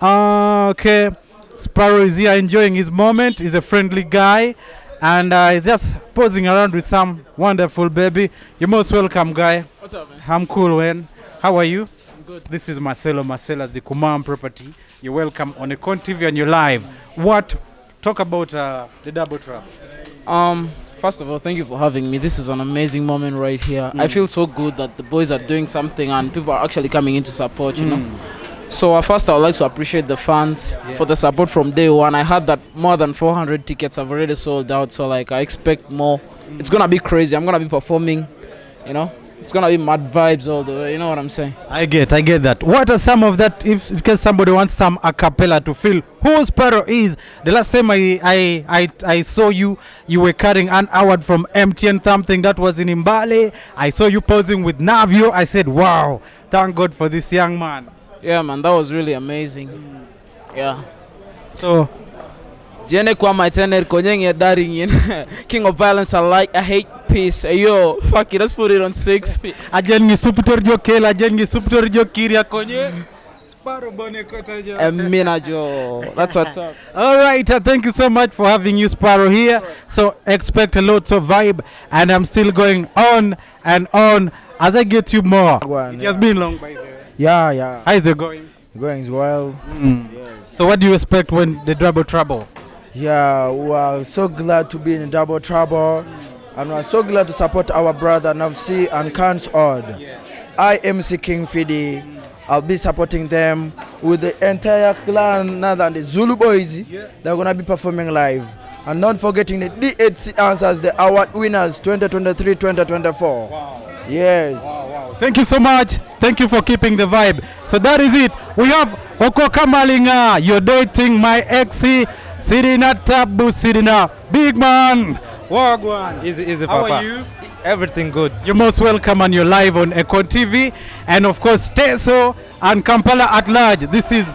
Uh, okay. Sparrow is here enjoying his moment. He's a friendly guy. And uh, he's just posing around with some wonderful baby. You're most welcome, guy. What's up, man? I'm cool, man. How are you? I'm good. This is Marcelo Marcelas, the Kumam property. You're welcome on Econ TV and you're live. What? Talk about uh, the double trap. Um, first of all, thank you for having me. This is an amazing moment right here. Mm. I feel so good that the boys are doing something and people are actually coming in to support, you mm. know. So uh, first, I would like to appreciate the fans for the support from day one. I heard that more than 400 tickets have already sold out, so like I expect more. It's gonna be crazy. I'm gonna be performing, you know. It's gonna be mad vibes all the way. You know what I'm saying? I get, I get that. What are some of that? If in case somebody wants some a cappella to feel who Sparrow is. The last time I, I, I, I saw you, you were carrying an award from MTN something that was in Imbale. I saw you posing with Navio. I said, wow, thank God for this young man. Yeah, man, that was really amazing. Yeah. So Jene kwa my tenet konyeng ya daring in King of violence I like I hate peace. Hey, yo, fuck it, let's put it on six feet. ajen ngi super jo kel ajen ngi super jo kiria konye jo. That's what's up. All right, uh, thank you so much for having you, Sparrow, here. So expect a lot of vibe, and I'm still going on and on as I get you more. One, It has been long, by the way. Yeah, yeah. How is it going? Going well. Mm. Yes. So, what do you expect when the double trouble? Yeah, we are so glad to be in double trouble. And we are so glad to support our brother Nafsi and Khan's Odd. Yeah. I am King Fidi. I'll be supporting them with the entire clan other than the Zulu boys. Yeah. They're gonna be performing live. And not forgetting the DHC answers, the award winners 2023-2024. Yes. Thank you so much. Thank you for keeping the vibe. So that is it. We have Oko Kamalinga. You're dating my ex Sirina Tabu Sirina. Big man. Wagwan. Easy, easy, How are you? Everything good. You're most welcome and you're live on Econ TV. And of course, Teso and Kampala at large. This is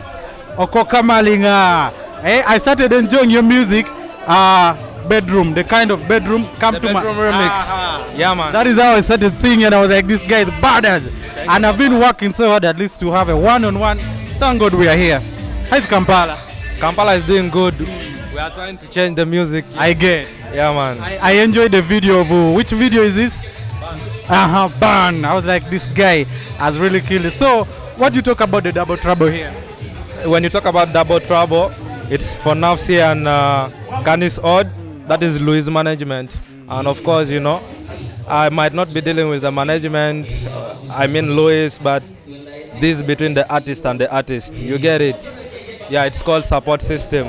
Oko Kamalinga. Hey, I started enjoying your music. Uh, bedroom, the kind of bedroom. Come The to my bedroom remix. Aha. Yeah, man. That is how I started singing. And I was like, this guy is badass. And I've been working so hard at least to have a one-on-one. Thank God we are here. How's Kampala? Kampala is doing good. We are trying to change the music. I get. Yeah, man. I, I enjoyed the video of uh, which video is this? Uh huh. Ban. I was like, this guy has really killed it. So, what do you talk about the double trouble here? when you talk about double trouble, it's for Nafsi and uh, Canis Odd. That is Louis management. And of course, you know, I might not be dealing with the management. uh, I mean Louis, but this is between the artist and the artist. You get it? Yeah, it's called support system.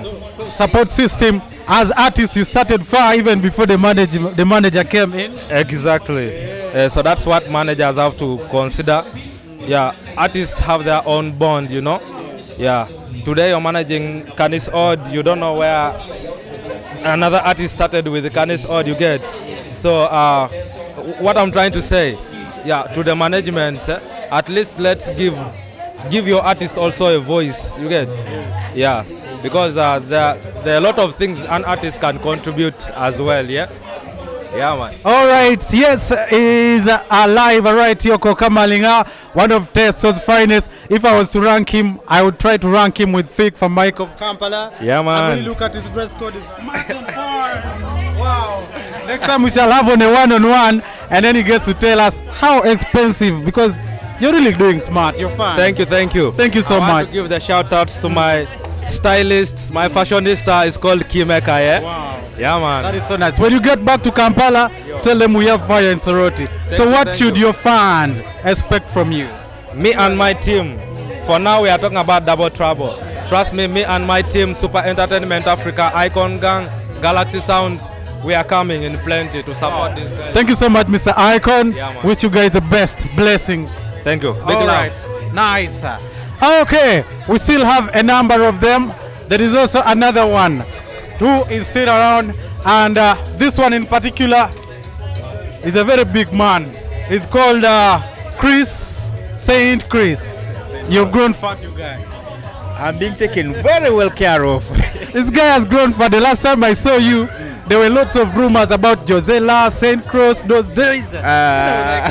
Support system. As artists, you started far even before the manager the manager came in. Exactly. Uh, so that's what managers have to consider. Yeah, artists have their own bond, you know. Yeah. Today you're managing Canis Odd, you don't know where another artist started with the Canis Odd, you get. So uh, what I'm trying to say, yeah, to the management, eh, at least let's give give your artist also a voice, you get. Yeah. Because uh, there, there are a lot of things an artist can contribute as well, yeah. Yeah, man. All right, yes, is alive right Yoko Kamalinga, Malinga, one of Testo's finest. If I was to rank him, I would try to rank him with Thick from Mike of Kampala. Yeah, And when man. you look at his dress code, it's Ford. Wow. Next time we shall have on a one-on-one, and then he gets to tell us how expensive, because you're really doing smart. You're fine. Thank you, thank you. Thank you so I want much. to give the shout outs to my stylists. My fashionista is called Kimeka, yeah? Wow. Yeah, man. That is so nice. When you get back to Kampala, tell them we have fire in Soroti. So, you, what should you. your fans expect from you? me and my team. For now, we are talking about double trouble. Trust me, me and my team, Super Entertainment Africa, Icon Gang, Galaxy Sounds, we are coming in plenty to support this guy. Thank you so much, Mr. Icon. Yeah. Wish you guys the best. Blessings. Thank you. Big All right. Nice. Sir. Okay, we still have a number of them. There is also another one who is still around, and uh, this one in particular is a very big man. He's called uh, Chris Saint Chris. You've grown fat, you guy. I'm being taken very well care of. This guy has grown fat. The last time I saw you, there were lots of rumors about Josella, Saint Cross, those days. Uh,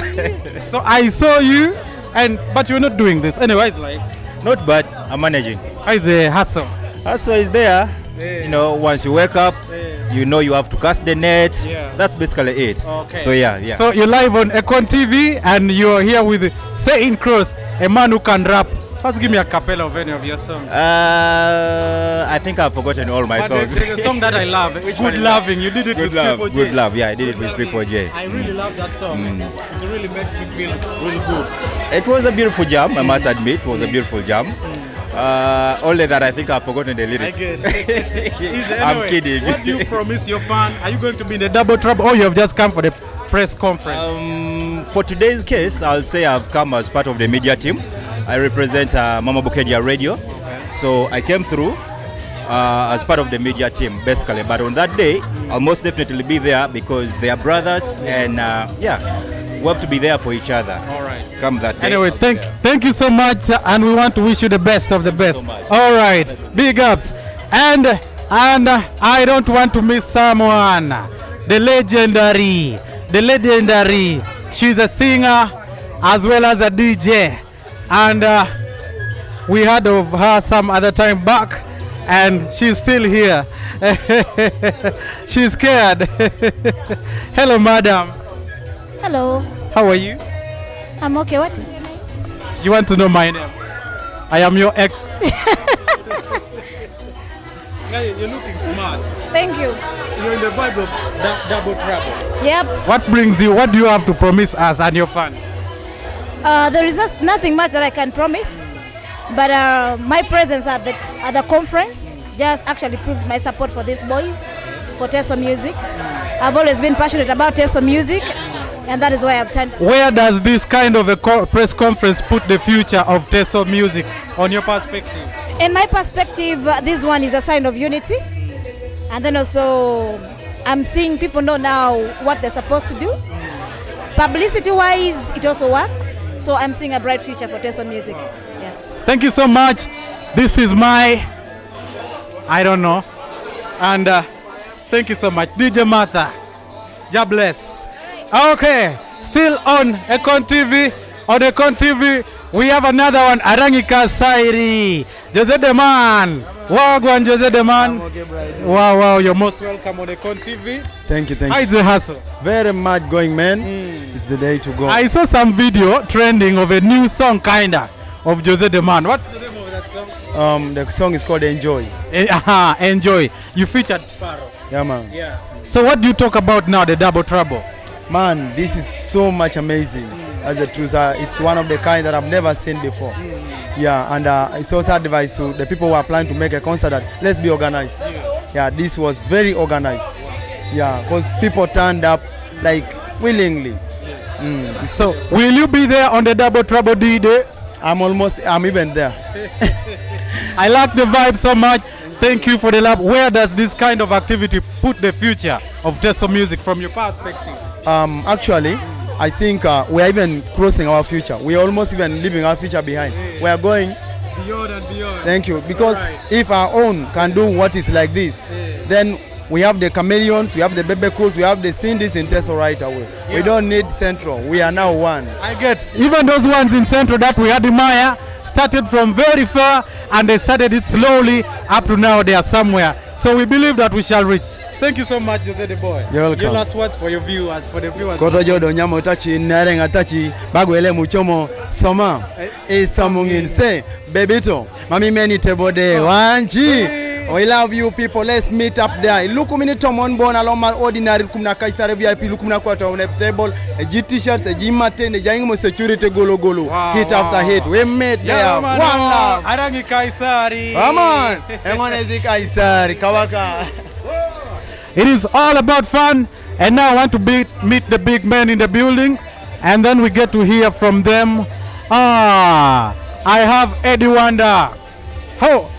So I saw you, and but you're not doing this. Anyway, it's like not bad. I'm managing. How is the hustle? Hustle is there. Yeah. You know, once you wake up, yeah. you know you have to cast the net. Yeah. That's basically it. Okay. So yeah, yeah. So you're live on Econ TV and you're here with Saint Cross, a man who can rap. First, give me a cappella of any of your songs. uh, I think I've forgotten all my But songs. there's a song that I love, Which Good Loving. You did it Good with love, Triple J. good love. Yeah, I did it with Triple J. I really love that song. Mm. It really makes me feel really good. It was a beautiful jam, I must admit. It was a beautiful jam. Uh, only that I think I've forgotten the lyrics. it. I'm kidding. What do you promise your fan? Are you going to be in the double trouble or you have just come for the press conference? Um, for today's case, I'll say I've come as part of the media team. I represent uh, Mama Bukedia Radio. So I came through uh, as part of the media team, basically. But on that day, I'll most definitely be there because they are brothers and uh, yeah, we have to be there for each other. All right. Come that day. Anyway, thank thank you so much, and we want to wish you the best of the best. so. All right, big ups, and and I don't want to miss someone, the legendary, the legendary. She's a singer as well as a DJ, and uh, we heard of her some other time back, and she's still here. she's scared. Hello, madam. Hello, How are you? I'm okay. What is your name? You want to know my name? I am your ex. You're looking smart. Thank you. You're in the vibe of double trouble. Yep. What brings you? What do you have to promise us and your fan? Uh, there is nothing much that I can promise, but uh, my presence at the at the conference just actually proves my support for these boys, for Teso Music. I've always been passionate about Teso Music, and that is why I've turned. Where does this kind of a co- press conference put the future of Teso music on your perspective? In my perspective, uh, this one is a sign of unity, and then also I'm seeing people know now what they're supposed to do. Publicity-wise, it also works, so I'm seeing a bright future for Teso Music. Yeah. Thank you so much. This is my, I don't know, and uh, thank you so much, DJ Martha. God bless. Okay, still on Ekon TV. On Ekon TV, we have another one, Arangika Sairi, Jose the Man. Wagwan Jose the Man. Okay, Wow, wow, you're most welcome on Econ TV. Thank you, thank How you. is the hustle? Very much going, man. Mm. It's the day to go. I saw some video trending of a new song, kinda, of Jose the Man. What's the name of that song? um, the song is called Enjoy. Eh, aha, enjoy. You featured Sparrow. Yeah, man. Yeah. So what do you talk about now, the double trouble? Man, this is so much amazing. As the truth, uh, it's one of the kind that I've never seen before. Yeah, and uh, it's also advice to the people who are planning to make a concert that let's be organized. Yeah, this was very organized. Yeah, because people turned up like willingly. Mm. So will you be there on the double trouble D day? I'm almost, I'm even there. I like the vibe so much. Thank you for the love. Where does this kind of activity put the future of Teso music from your perspective? Um, actually, I think uh, we are even crossing our future. We are almost even leaving our future behind. We are going. Beyond and beyond. Thank you. Because Alright. if our own can do what is like this, then we have the chameleons, we have the Bebe Cools, we have the Cindy's in Teso right away. Yeah. We don't need Central. We are now one. I get even those ones in Central that we had in Maya started from very far and they started it slowly up to now they are somewhere. So we believe that we shall reach. Thank you so much, Jose the boy. You're welcome. Your last word for your viewers, for the viewers. Koto jodo nyamo tachi narenga tachi bagwele muchomo soma isamungin say bebito mami meni tebode wanji We love you people. Let's meet up there. Luku mini tomon bon aloma ordinary kumna kaisare VIP luku mna kwa on table. A G t-shirts, a G mate, a jangi security golo golo. Wow, hit wow, after hit. We met there. Yeah, One love. Arangi Kaisari. Come on. Emonezi kaisari kawaka. It is all about fun. And now I want to be, meet the big men in the building. And then we get to hear from them. Ah, I have Eddie Wonder. Oh,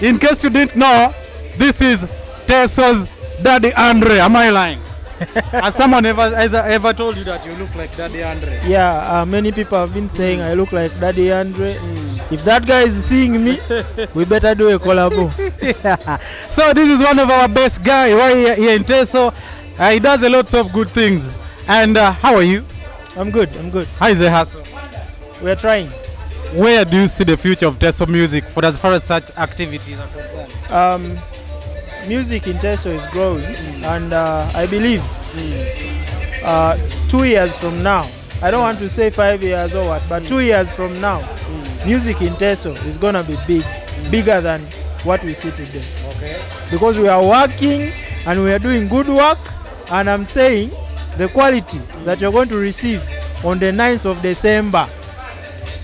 in case you didn't know, this is Teso's Daddy Andre. Am I lying? Has someone ever, has ever told you that you look like Daddy Andre? Yeah, uh, many people have been saying I look like Daddy Andre. If that guy is seeing me, we better do a collabo. So this is one of our best guy right here, here in Teso. Uh, he does a lots of good things. And uh, how are you? I'm good. I'm good. How is the hustle? We are trying. where do you see the future of Teso music for as far as such activities are concerned? Um, music in Teso is growing, and uh, I believe uh, two years from now, I don't want to say five years or what, but two years from now, music in Teso is gonna be big, bigger than what we see today. Okay. Because we are working and we are doing good work, and I'm saying the quality that you're going to receive on the 9th of December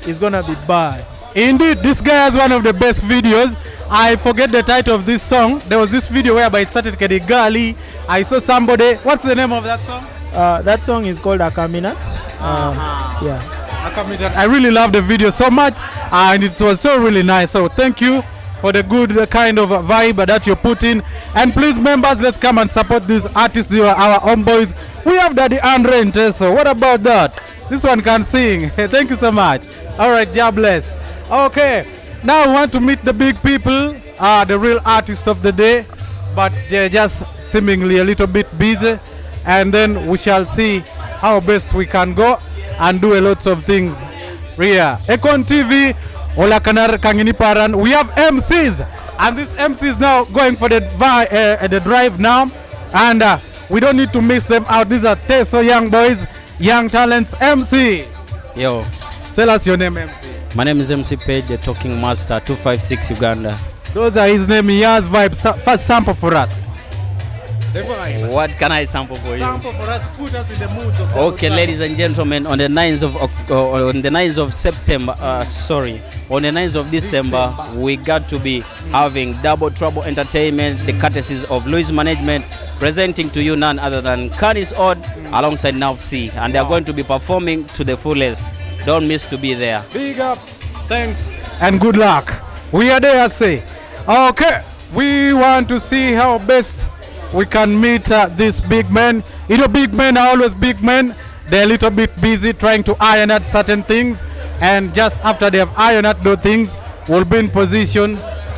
is gonna be bad. Indeed, this guy has one of the best videos. I forget the title of this song. There was this video whereby it started Kedigali. I saw somebody. What's the name of that song? Uh, that song is called Akaminat. Uh, yeah. I committed. I really love the video so much, and it was so really nice. So thank you for the good kind of vibe that you put in. And please, members, let's come and support these artists, they are our own boys. We have Daddy Andre and Teso. What about that? This one can sing. thank you so much. All right, God bless. Okay, now we want to meet the big people, uh, the real artists of the day, but they're just seemingly a little bit busy. And then we shall see how best we can go and do a lot of things. Ria, Econ TV, Ola Kanar Kangini Paran. We have MCs, and this MC is now going for the uh, the drive now, and uh, we don't need to miss them out. These are Teso young boys, young talents. MC, Yo, tell us your name, MC. my name is MC Page, the Talking Master, 256 Uganda. Those are his name. He has vibes. First sample for us. The. What can I sample for you? Sample for us. Put us in the mood of. Okay, ladies and gentlemen, on the 9th of uh, on the 9th of September, uh, sorry, on the 9th of December, December. we got to be having Double Trouble Entertainment, the courtesies of Louis Management, presenting to you none other than Canis Odd alongside Navc, and they are going to be performing to the fullest. Don't miss to be there. Big ups, thanks, and good luck. We are there, I say. Okay, we want to see how best we can meet uh, these big men. You know, big men are always big men. They're a little bit busy trying to iron out certain things, and just after they have ironed out those things, we'll be in position.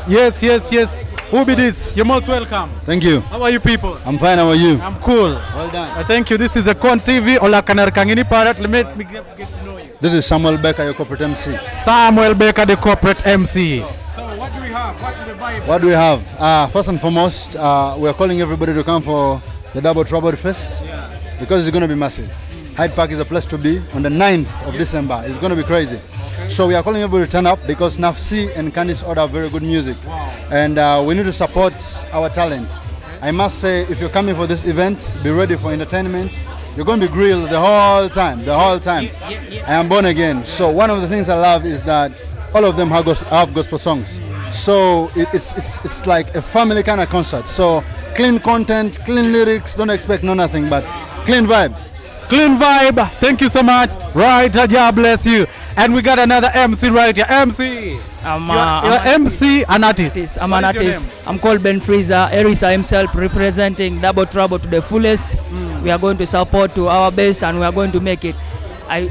Yes, yes, yes. Who be this? You're most welcome. Thank you. How are you people? I'm fine. How are you? I'm cool. Well done. Uh, thank you. This is a Con TV. Ola Kanar Kangini Parat. Let me get, get to know you. This is Samuel Becker, your corporate MC. Samuel Baker, the corporate MC. So what do we have? What's the vibe? What do we have? Uh, first and foremost, uh, we're calling everybody to come for the Double Trouble Fest because it's going to be massive. Hyde Park is a place to be on the 9th of December. It's going to be crazy. So we are calling everybody to turn up because Nafsi and Candice Order very good music. And uh, we need to support our talent. I must say, if you're coming for this event, be ready for entertainment. You're going to be grilled the whole time, the whole time. I am born again. So one of the things I love is that all of them have gospel songs. So it, it's, it's, it's like a family kind of concert. So clean content, clean lyrics, don't expect no nothing, but clean vibes. Clean vibe. Thank you so much. Right, God bless you. And we got another MC right here. MC. I'm, uh, you're I'm an MC, an artist. artist. I'm What an artist. I'm called Ben Freezer. Erisa himself representing Double Trouble to the fullest. We are going to support to our best and we are going to make it. I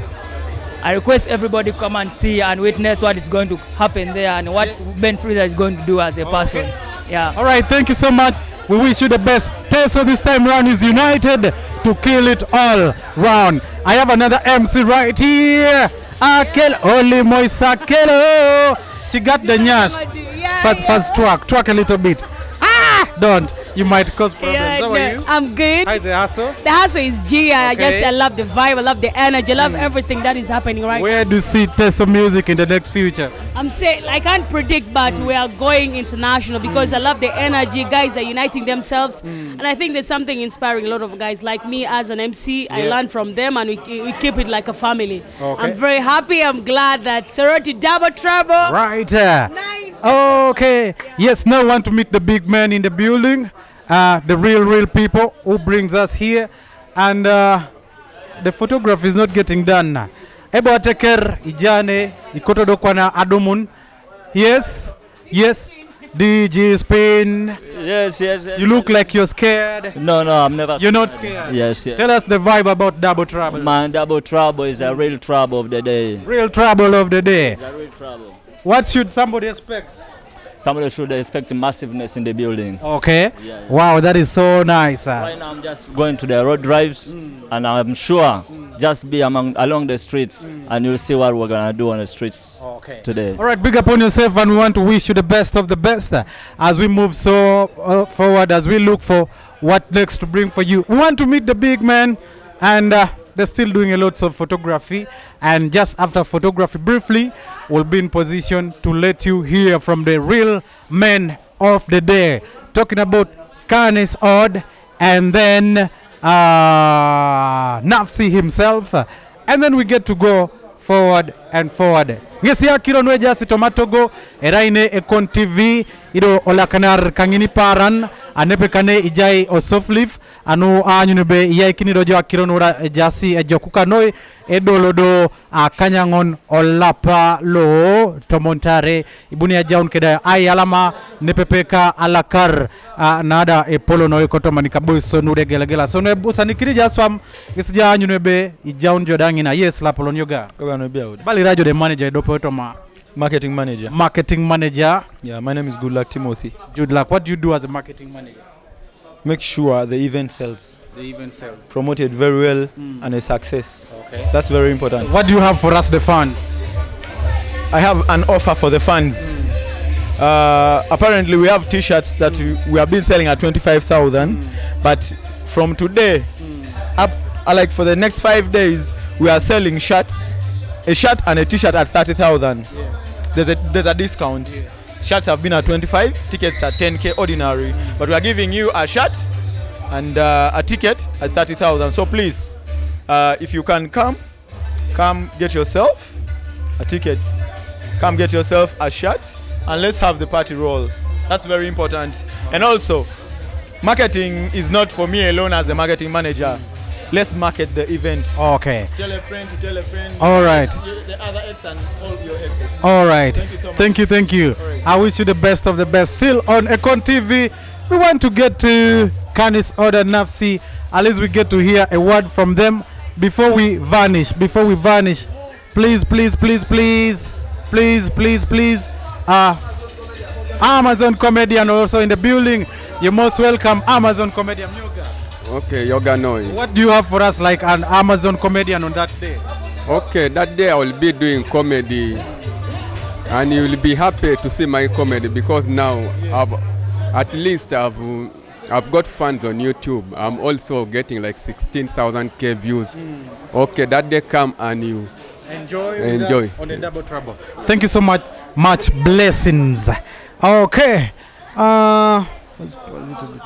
I request everybody come and see and witness what is going to happen there and what Ben Frieza is going to do as a person. Yeah. All right, thank you so much. We wish you the best. Teso this time round is united to kill it all round. I have another MC right here. Akel Oli Moisakelo. She got the nyash. First, first twerk, twerk a little bit. Ah, don't. You might cause problems. Yeah, How are you? I'm good. How's the hustle? The hustle is G. I just I love the vibe. I love the energy. I love everything that is happening right now. Where do you see Teso music in the next future? I'm saying I can't predict, but we are going international because I love the energy. Guys are uniting themselves, and I think there's something inspiring. A lot of guys like me as an MC, I Yeah. learn from them, and we, we keep it like a family. Okay. I'm very happy. I'm glad that Soroti Double Trouble. Right. uh, Okay. Yes, now want to meet the big man in the building, uh, the real, real people who brings us here, and uh, the photography is not getting done. Ebo ateker ijane ikotodokwa na adumun. Yes, yes. DJ Spin. Yes, yes, yes. You look like you're scared. No, no, I'm never. You're not scared. Yes, yes. Tell us the vibe about Double Trouble. Man, double trouble is a real trouble of the day. Real trouble of the day. It's a real trouble. What should somebody expect? Somebody should expect massiveness in the building. Okay. Yeah, yeah. Wow, that is so nice. Right now I'm just going to the road drives, and I'm sure just be among along the streets, and you'll see what we're gonna do on the streets today. All right, big up on yourself, and we want to wish you the best of the best uh, as we move so uh, forward, as we look for what next to bring for you. We want to meet the big man, and uh, they're still doing a lot of photography. And just after photography, briefly, we'll be in position to let you hear from the real men of the day. Talking about Canis Odd, and then uh, Nafsi himself, and then we get to go forward and forward ngesiakilonwe jasi tomatogo eraine econ tv ido olakanar kangini paran anepekane ijai osoflif anu anyunebe iyai kinido jo akilonura jasi ejokukanoi edolodo akanyangon olapa lo tomontare ibuni ajaun keda ai alama nepepeka alakar a, nada epolo no kotomanika boy sonure gelagela sono busanikiri jaswam isija anyunebe ijaun jodangina yes lapolon yoga bali rajo de manager do potoma Marketing manager. marketing manager Yeah, my name is Good Luck Timothy. good luck what do you do as a marketing manager Make sure the event sells. the event sales Promoted very well hmm. and a success. Okay. That's very important. what do you have for us the fans I have an offer for the fans. Hmm. Uh, apparently, we have T-shirts that hmm. we, we have been selling at twenty-five thousand, but from today up, uh, like for the next five days, we are selling shirts, a shirt and a T-shirt at thirty thousand. There's a there's a discount. Shirts have been at twenty-five, tickets at ten k ordinary, but we are giving you a shirt and uh, a ticket at thirty thousand. So please, uh, if you can come, come get yourself a ticket. Come get yourself a shirt and let's have the party roll. That's very important. And also marketing is not for me alone as the marketing manager let's market the event okay tell a friend to tell a friend All right. the other ex and all your exes All right. thank you so much Thank you, thank you. I wish you the best of the best. Still on Ekon TV, we want to get to Canis Order Nafsi. At least we get to hear a word from them before we vanish. Before we vanish, please, please, please, please, please, please, please. Uh, Amazon comedian also in the building. You're most welcome, Amazon comedian. Okay, Yoga Noi. What do you have for us like an Amazon comedian on that day? Okay, that day I will be doing comedy, and you will be happy to see my comedy because now yes. I've at least I've I've got fans on YouTube. I'm also getting like 16,000 k views. Mm. Okay, that day come and you Enjoy, with enjoy. us on the double trouble. Thank you so much. Much blessings. Okay. Uh, let's pause it a bit.